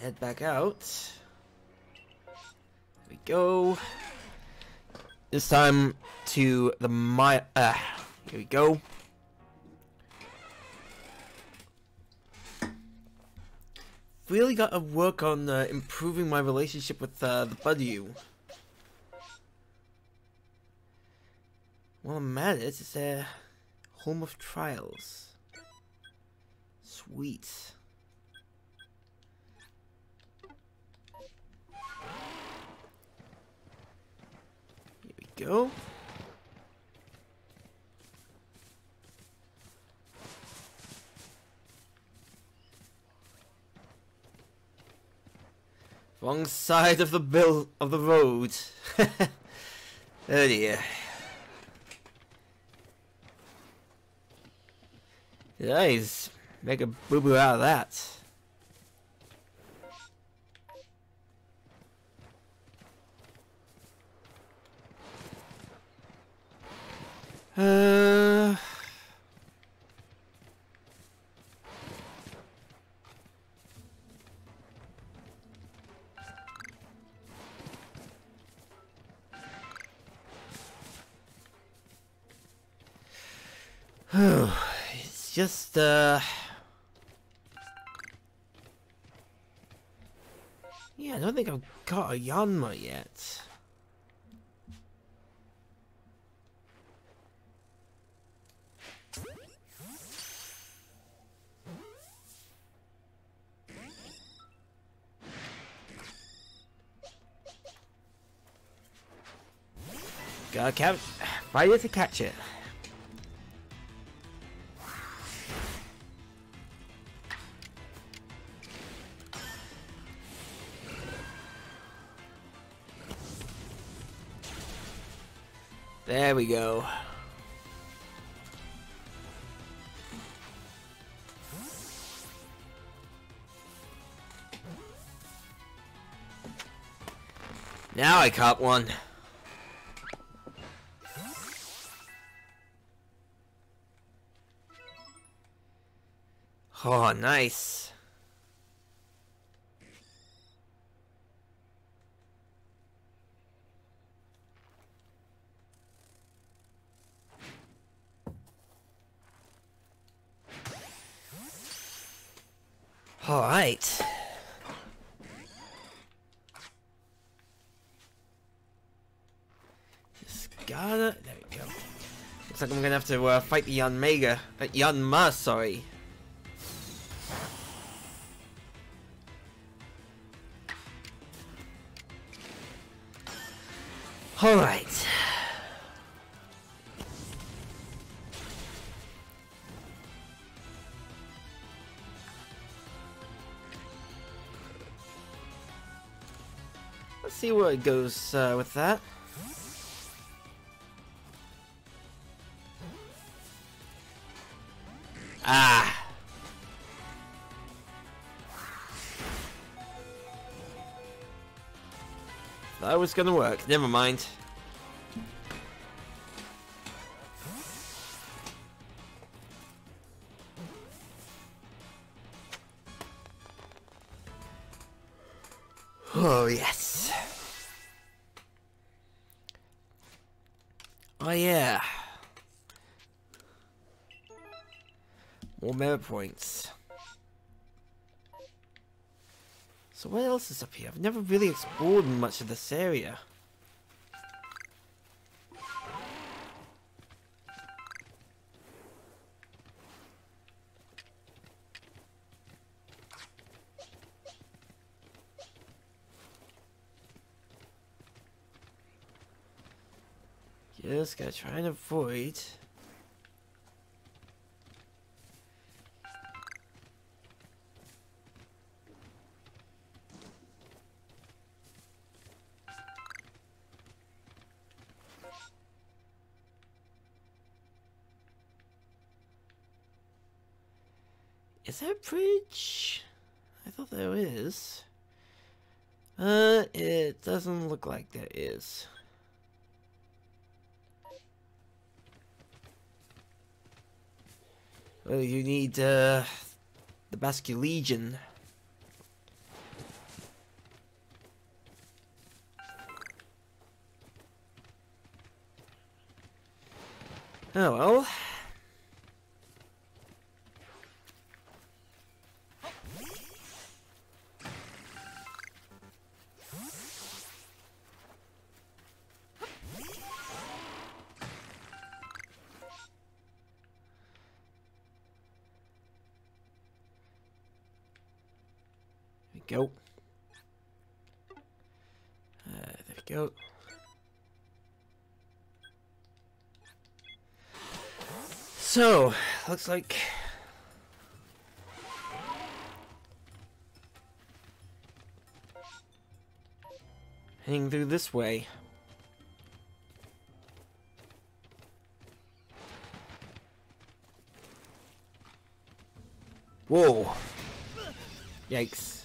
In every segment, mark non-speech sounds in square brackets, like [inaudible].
Head back out. There we go. This time to the my uh here we go. Really got to work on uh, improving my relationship with uh, the Budew. Well, I'm at it. It's a home of trials. Sweet. Go. Wrong side of the bill of the road. [laughs] oh dear. Nice. Make a boo boo out of that. Yanma yet. Gotta catch, fight it to catch it. We go. Now I caught one. Oh, nice. All right. Just gotta. There we go. Looks like I'm gonna have to uh, fight the Yanmega. Uh, Yanma, sorry. All goes uh, with that. Ah. That was gonna work. Never mind. Oh, yes. Oh, yeah. More merit points. So what else is up here? I've never really explored much of this area. Just gotta try and avoid. Is there a bridge? I thought there is. Uh, it doesn't look like there is. Well, you need uh, the Basculegion. Oh well. Looks like heading through this way. Whoa. Yikes.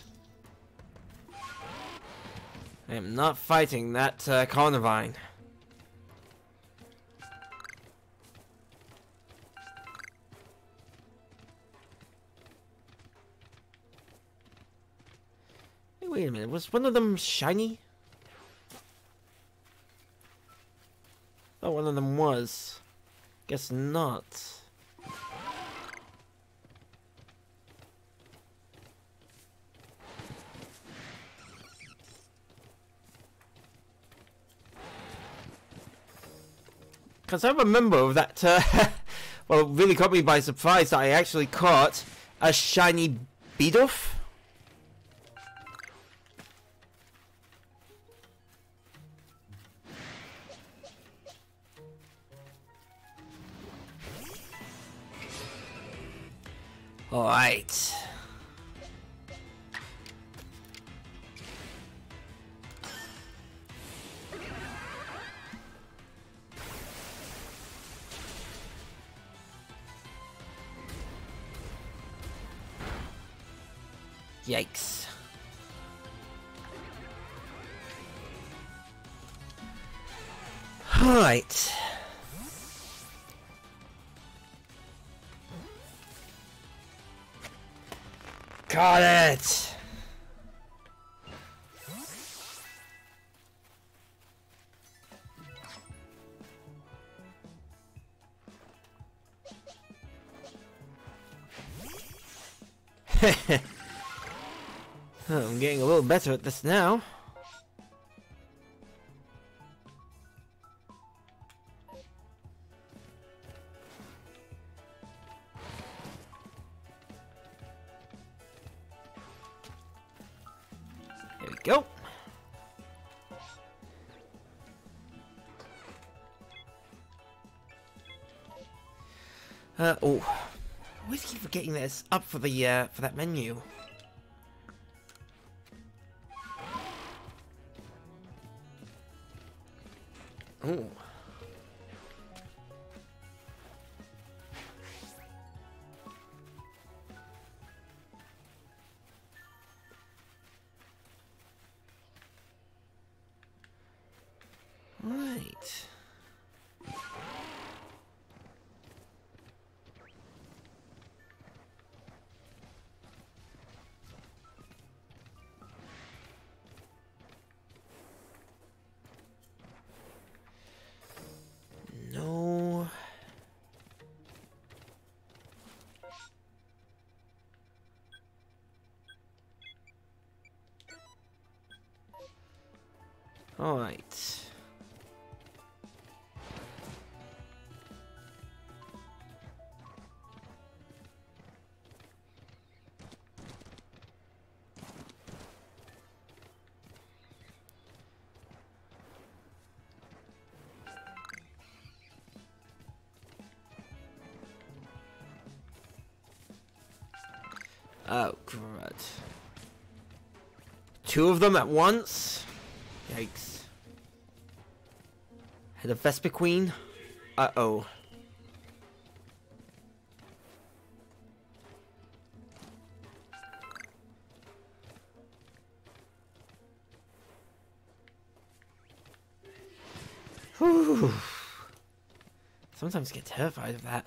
I am not fighting that uh, Carnivine. Was one of them shiny? Oh, one of them was. Guess not. Because I remember that, uh, [laughs] well, really caught me by surprise that I actually caught a shiny Bidoof. This now. There we go. Uh, oh. Always keep forgetting that it's up for the, uh, for that menu. Oh, crud. Two of them at once? Yikes. Head of Vespiquen? Uh-oh. Sometimes get terrified of that.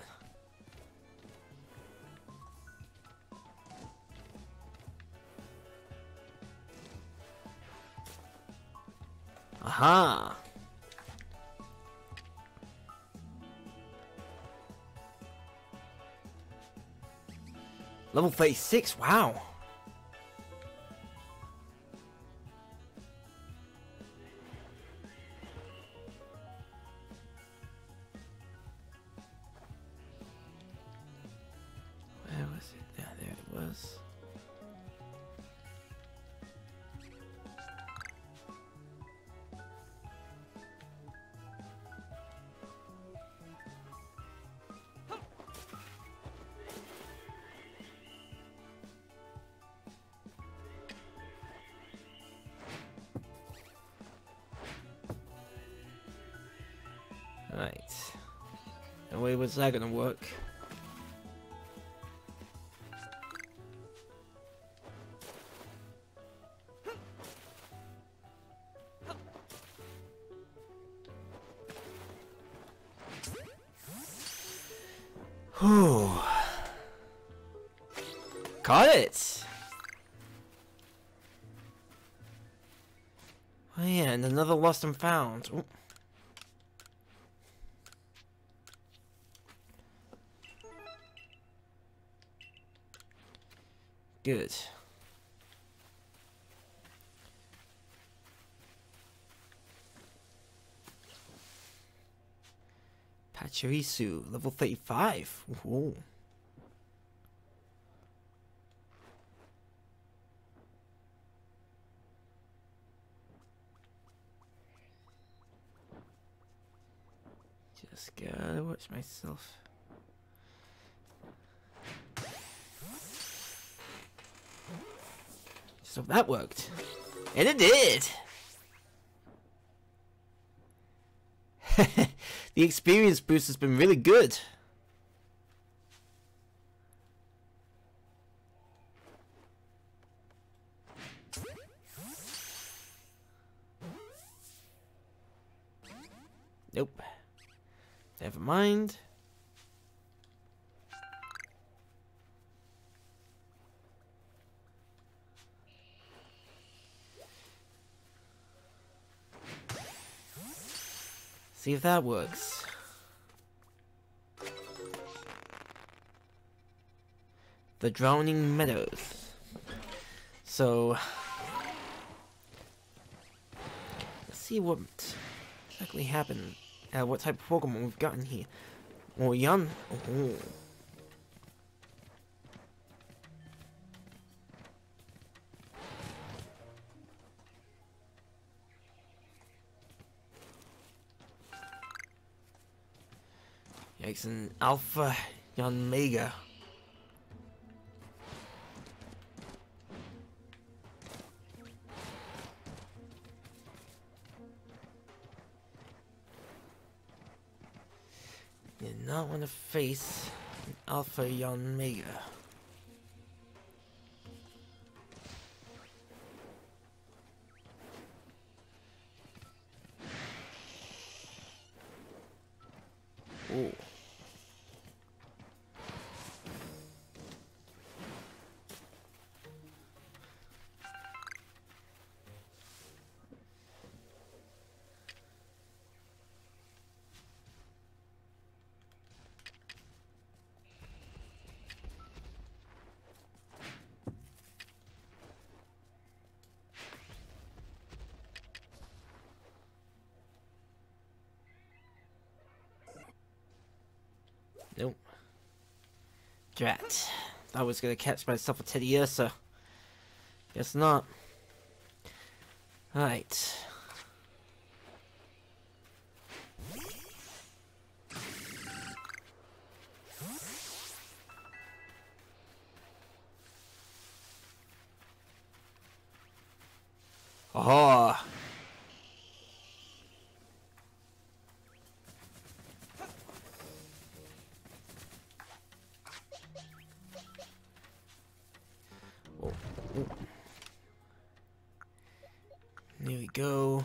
Level 36, wow. And way was that gonna work? Got it! Oh yeah, and another lost and found. Ooh. Good. Pachirisu, level 35. Ooh. Just gotta watch myself. So that worked. And it did! The experience boost has been really good. Nope. Never mind. See if that works. The Droning Meadows. So, let's see what exactly happened. Uh, what type of Pokemon we've gotten here. Oh, Yan. Oh. Yikes, an Alpha Yanmega. Did not want to face an Alpha Yanmega. Drat. I was gonna catch myself a Teddiursa. Guess not. Alright. There we go.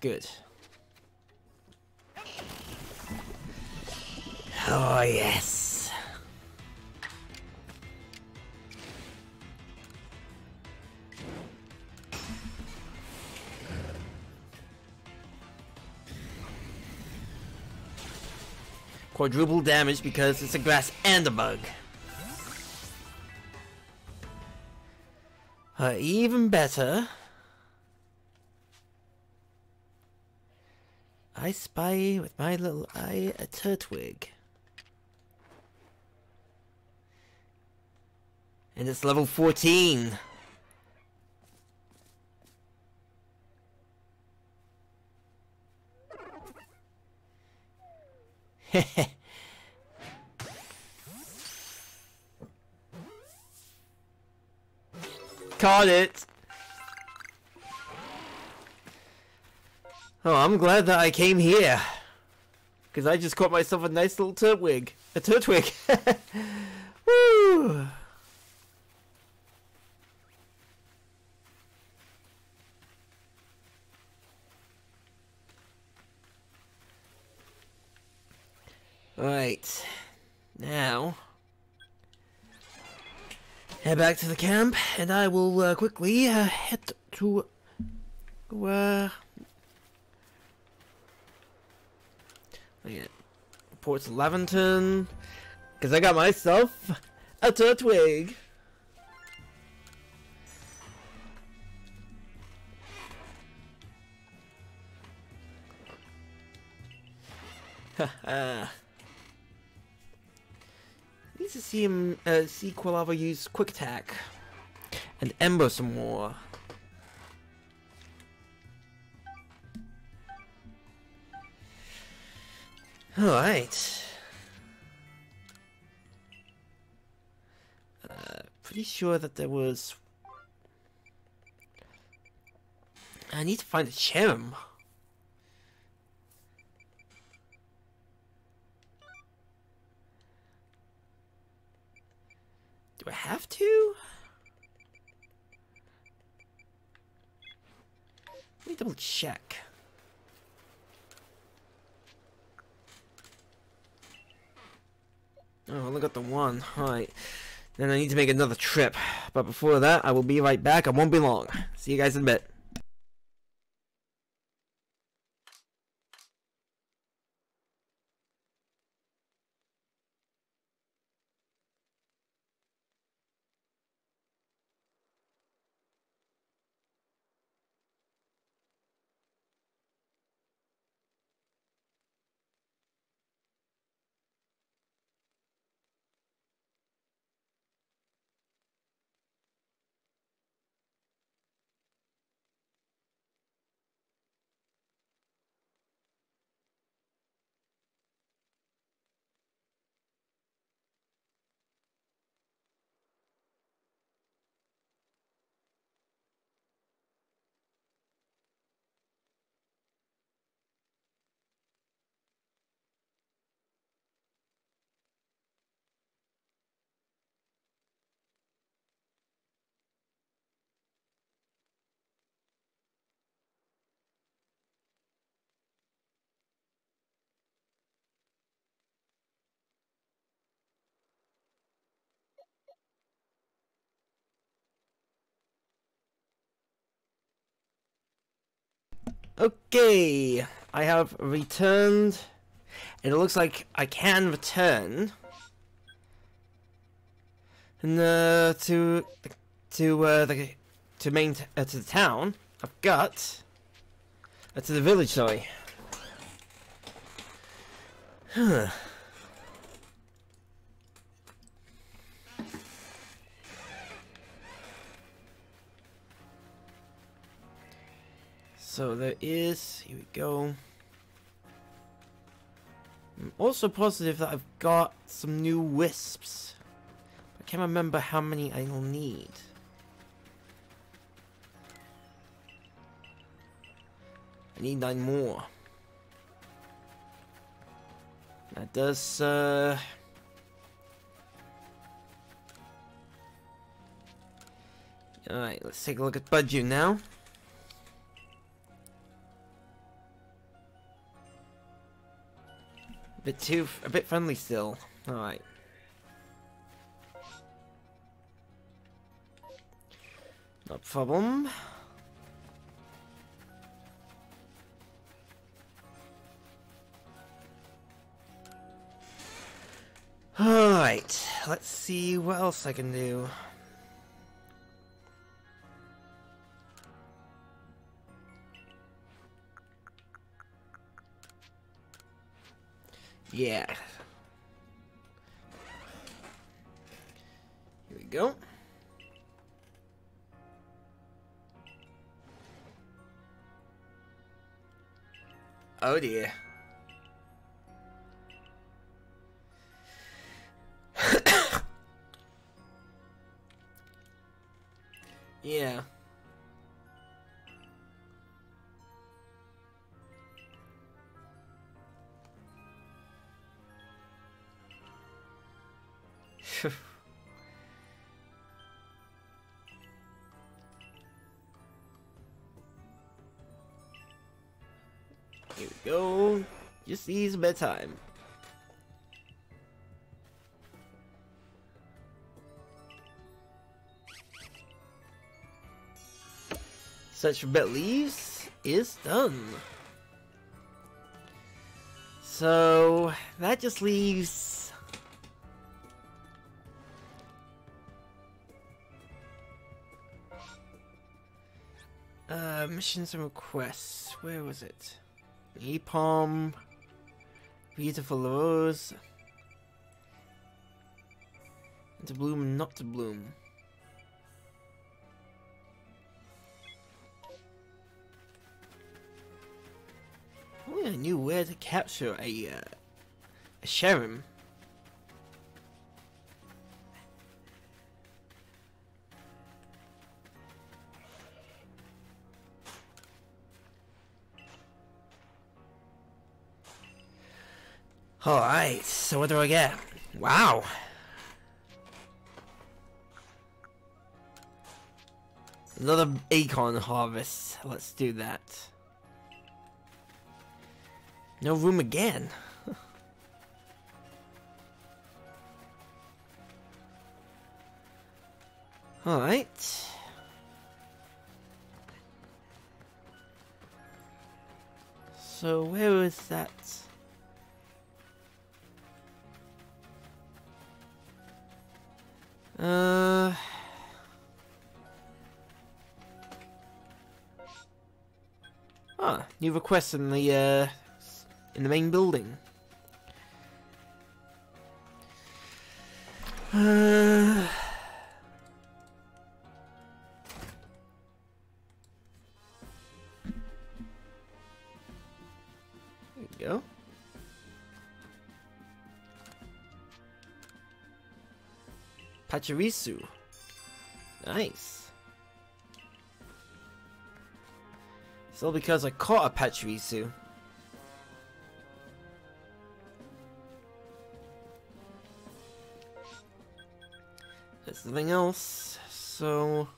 Good. Oh, yes. quadruple damage because it's a grass and a bug. Uh, even better, I spy with my little eye a Turtwig. And it's level 14. [laughs] Caught it! Oh, I'm glad that I came here. Because I just caught myself a nice little turtwig. A turtwig. [laughs] Woo! Alright. Now... Head back to the camp, and I will uh, quickly uh, head to... Uh, Port Laventon. Because I got myself a Turtwig. Haha. [laughs] Need to see him uh, see Quilava use quick attack and Ember some more. Alright. Uh, pretty sure that there was... I need to find a gem. Do I have to? Let me double check. Oh, I only got the one. Alright. Then I need to make another trip. But before that, I will be right back. I won't be long. See you guys in a bit. Okay, I have returned, and it looks like I can return and, uh, to to uh, the to main uh, to the town. I've got uh, to the village. Sorry. Huh. So there is, here we go. I'm also positive that I've got some new wisps. I can't remember how many I'll need. I need nine more. That does, uh... Alright, let's take a look at Budew now. Bit too, a bit friendly still. Alright. No problem. Alright, let's see what else I can do. Yeah. Here we go. Oh dear. Just needs a bit of time. Search for bed leaves is done. So that just leaves uh missions and requests. Where was it? Napalm, beautiful rose, to bloom not to bloom. Only I knew where to capture a, uh, a Sharon. Alright, so what do I get? Wow! Another acorn harvest. Let's do that. No room again. [laughs] Alright. So where is that? Uh... Ah, new request in the, uh, in the main building. Uh... There you go. Pachirisu. Nice. It's all because I caught a Pachirisu. There's nothing else, so...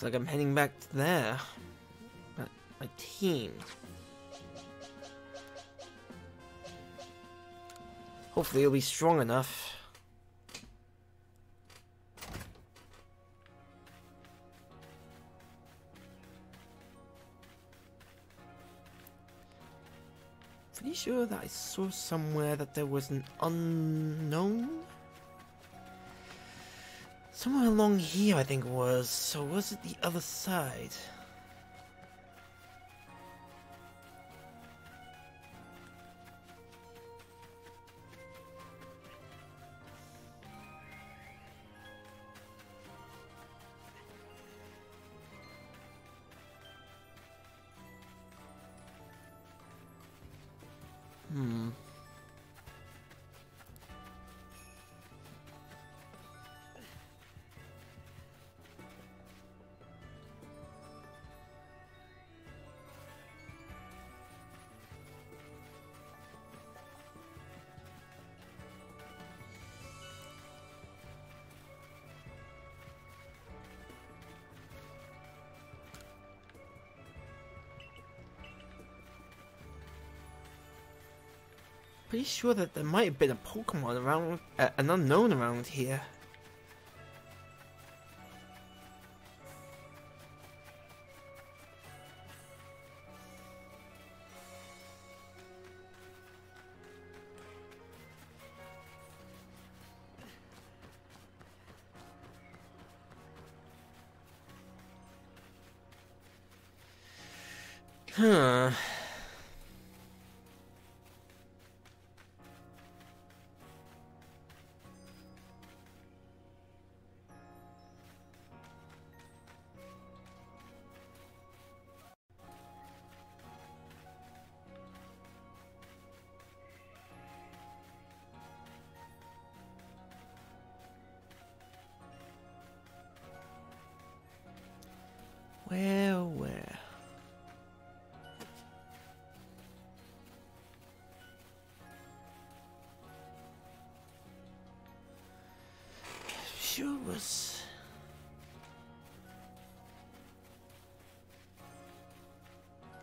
Looks like I'm heading back to there. My, my team. Hopefully it'll be strong enough. Pretty sure that I saw somewhere that there was an Unown? Somewhere along here I think it was, so was it the other side? Hmm. Pretty sure that there might have been a Pokemon around, uh, an Unown around here.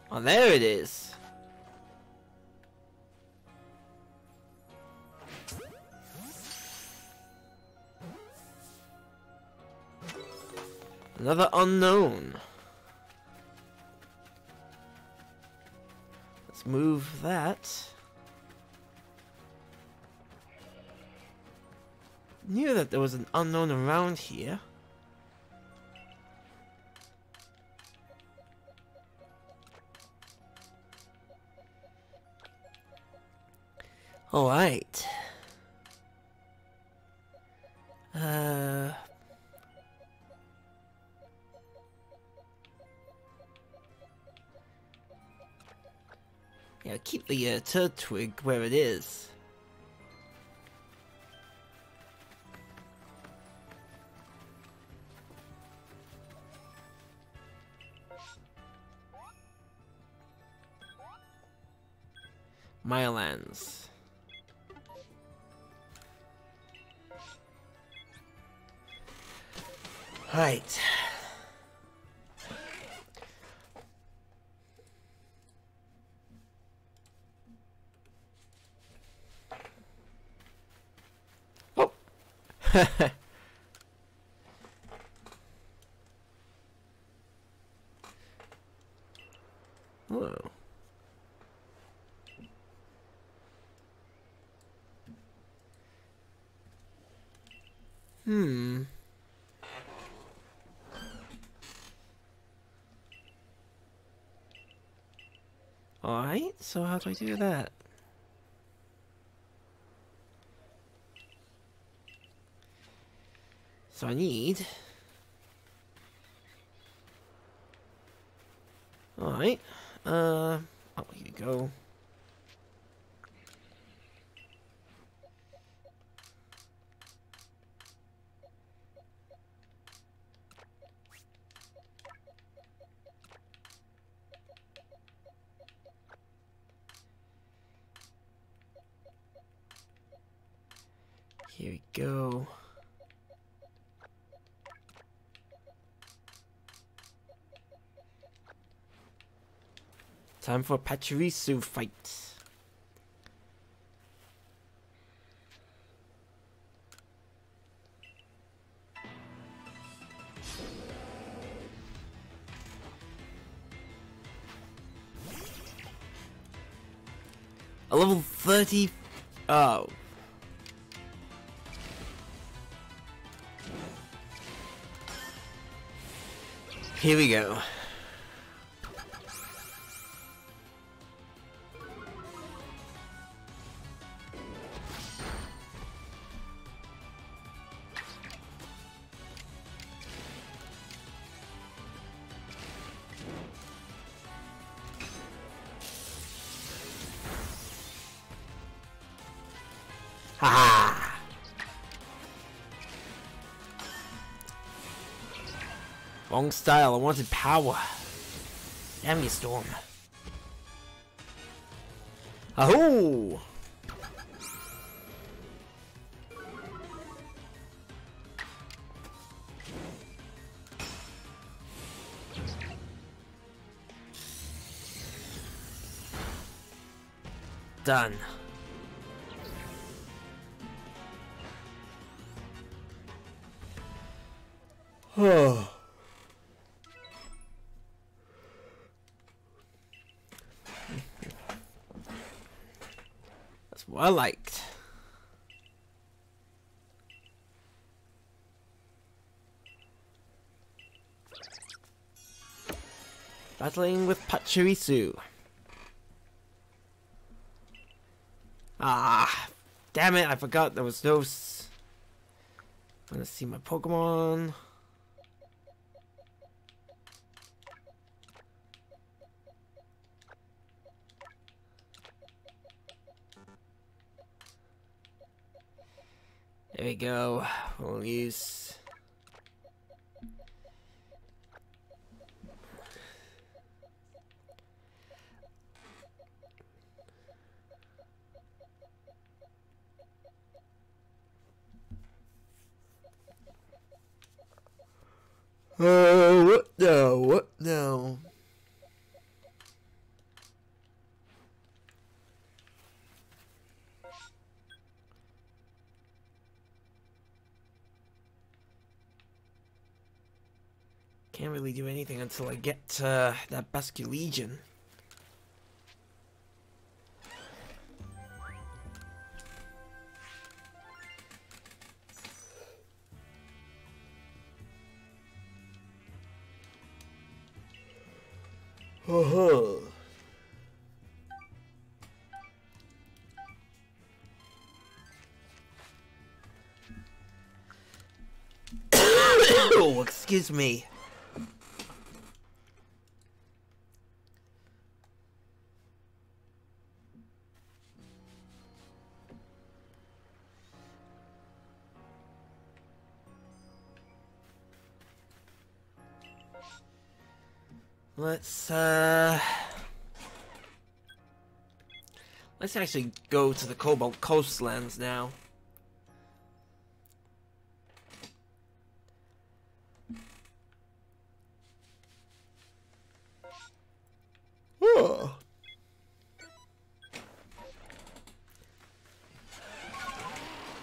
Oh, there it is. Another Unown. Let's move that. Knew that there was an Unown around here. Alright. Uh... Yeah, keep the uh, Turtwig where it is. Mirelands. Right. Oh. [laughs] Whoa. Hmm. Alright, so how do I do that? So I need... Alright, uh, oh, here you go. Here we go. Time for Pachirisu fight. A level 30... Oh. Here we go. Wrong style, I wanted power. Damn you, Storm. Ahoo! Done. I liked. Battling with Pachirisu. Ah, damn it, I forgot there was those. I'm gonna see my Pokemon. Go. [sighs] We'll use Oh, what no, what no. Can't really do anything until I get uh, that Basculegion. Oh. [coughs] oh, excuse me. Let's, uh... Let's actually go to the Cobalt Coastlands now. Oh.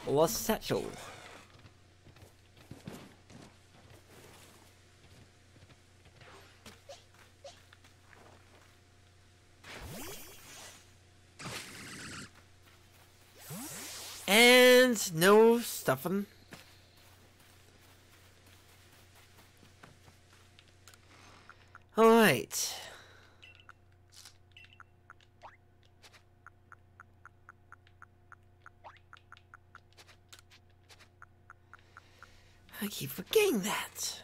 Lost Satchel. No stuffing. Alright. I keep forgetting that.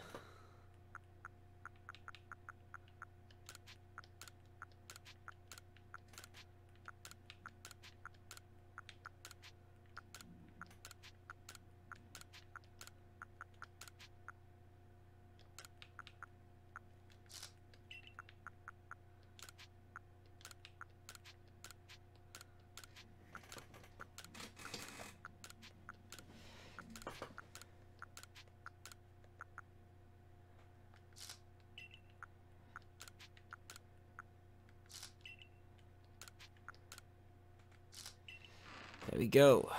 There we go.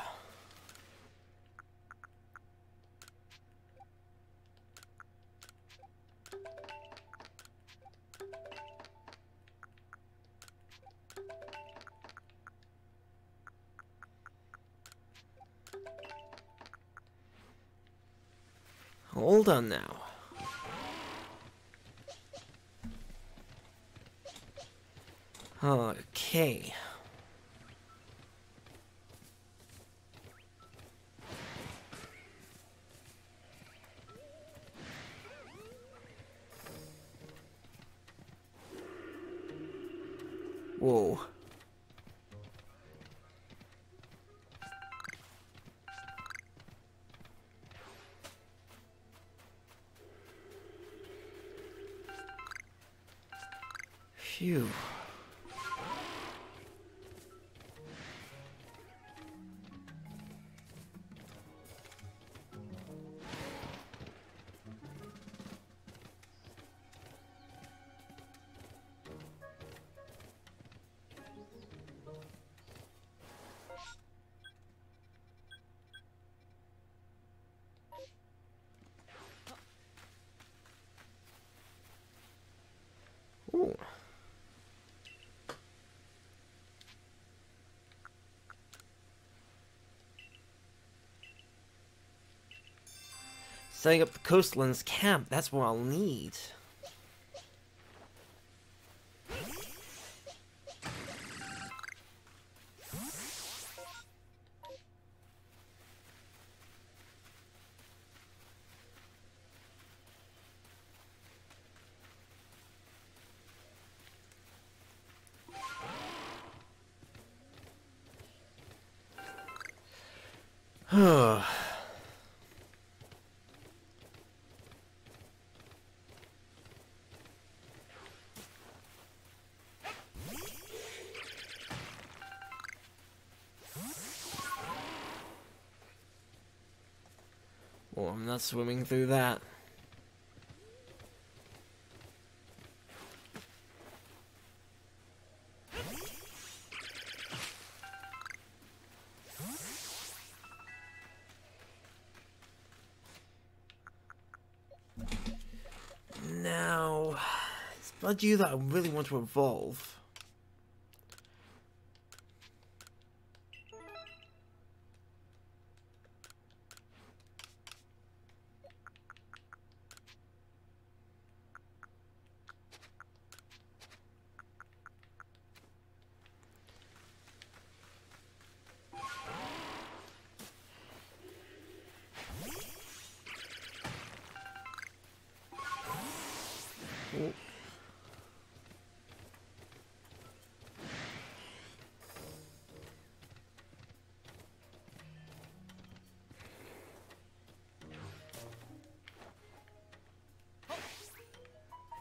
Hold on now. Okay. Setting up the coastlands camp, that's what I'll need. well, [sighs] [sighs] swimming through that. Now, it's about you that I really want to evolve.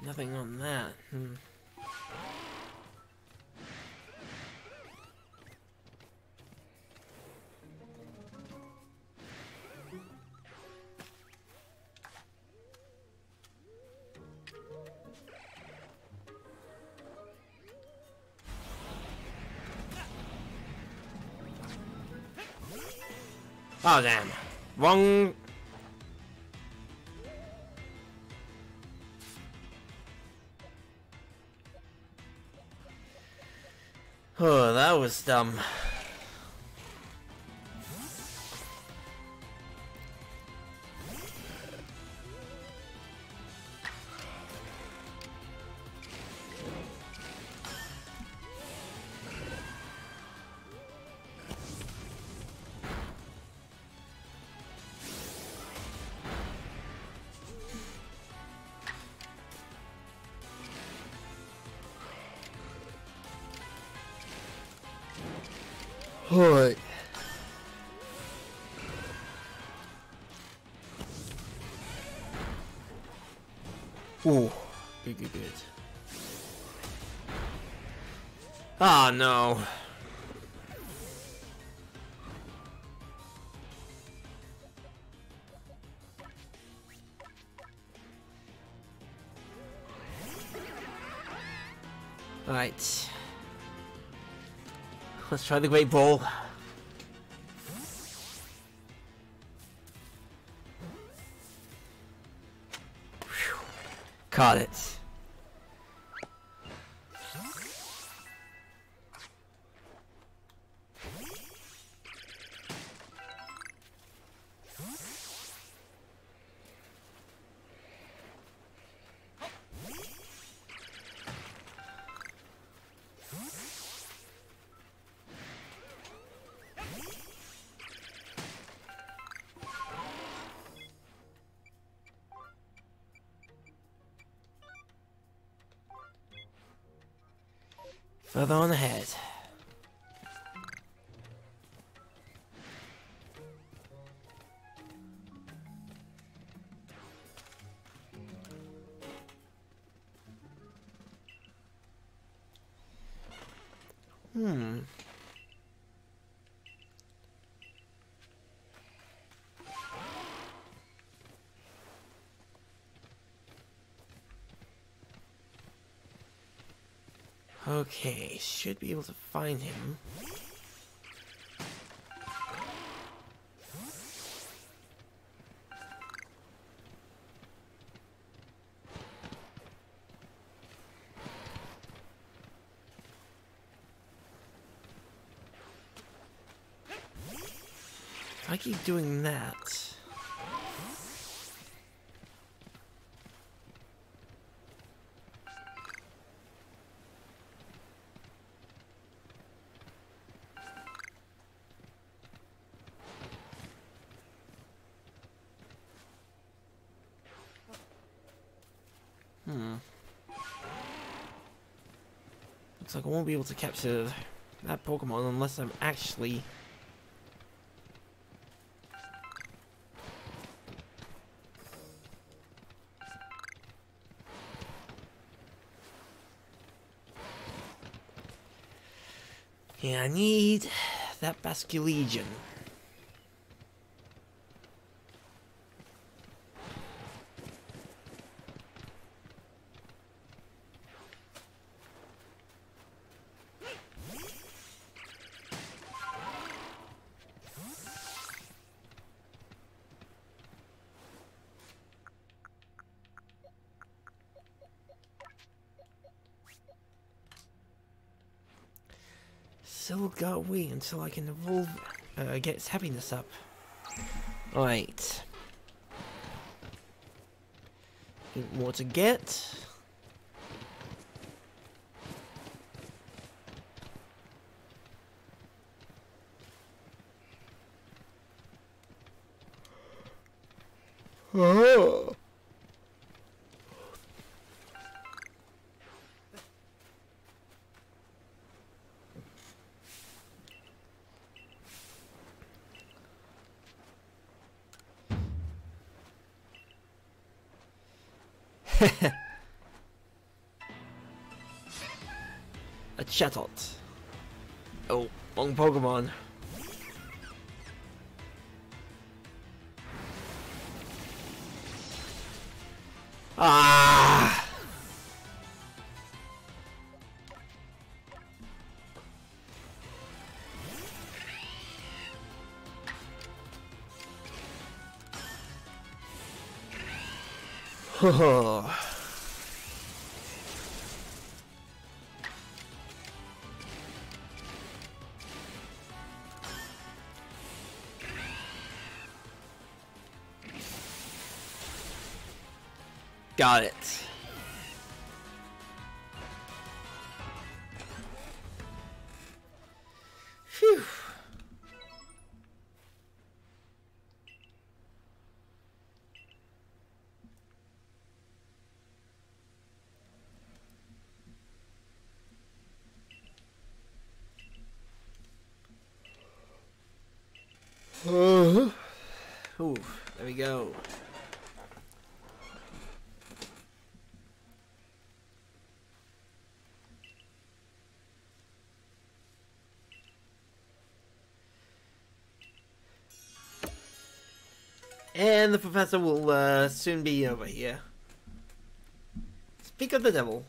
Nothing on that. Hmm. Oh damn. Wrong. Oh, that was dumb. Alright. Ooh, good, good, good. Ah, no. Let's try the Great Ball. Caught it. Hmm. Okay, should be able to find him. Doing that. Hmm. Looks like I won't be able to capture that Pokemon unless I'm actually I need that Basculegion. Still gotta wait until I can evolve, uh, get its happiness up. Right. More to get. Oh. Chatot. Oh, wrong Pokemon. Ah! [laughs] Got it. And the professor will uh, soon be over here. Speak of the devil.